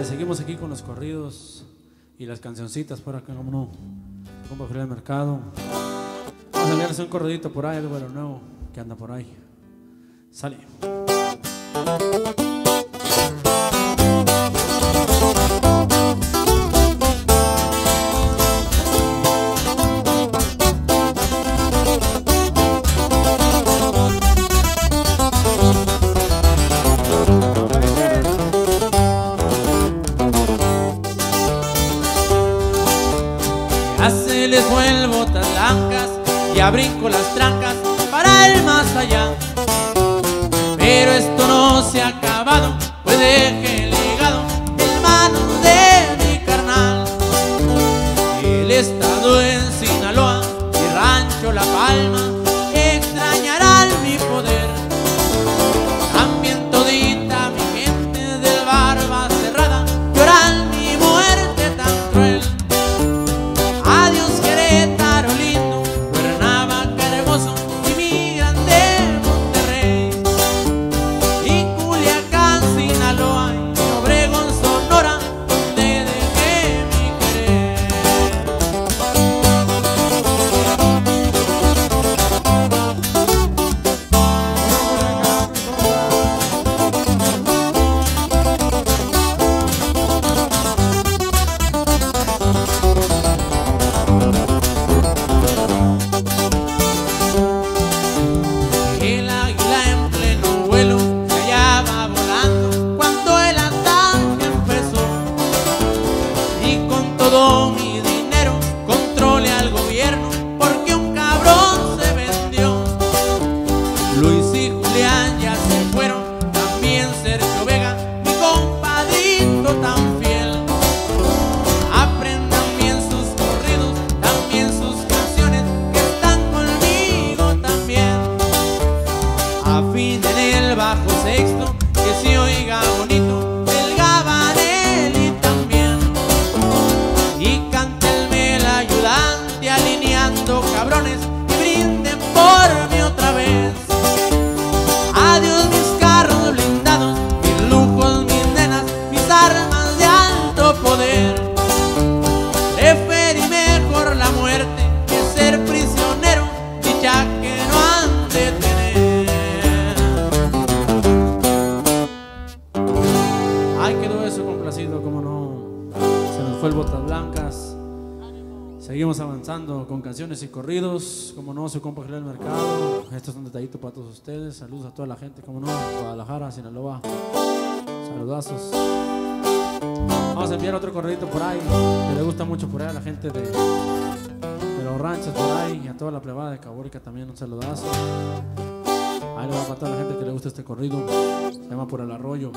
Seguimos aquí con los corridos y las cancioncitas por acá, como no. Compa Julián Mercado. Vamos a enviarles un corridito por ahí, algo de lo nuevo que anda por ahí. Sale. Ya brinco las trancas para el más allá. Pero esto no se ha acabado, pues deje el legado en manos de mi carnal. El estado en Sinaloa, mi rancho La Palma, Julián ya se fueron, también Sergio Vega, mi compadrito tan fiel. Aprendan bien sus corridos, también sus canciones que están conmigo también. Afinen el bajo sexto, que se oiga bonito el gabanelli también. Y el ayudante alineando cabrones Ay, quedó eso complacido, como no. Se nos fue el Botas Blancas. Seguimos avanzando con canciones y corridos. Como no, su compa Julián Mercado. Esto es un detallito para todos ustedes. Saludos a toda la gente, como no. Guadalajara, Sinaloa. Saludazos. Vamos a enviar otro corridito por ahí. Que le gusta mucho por ahí a la gente de, de los ranchos por ahí. Y a toda la plebada de Cabórica también un saludazo. Ahí le va para toda la gente que le gusta este corrido. Se llama Por el Arroyo.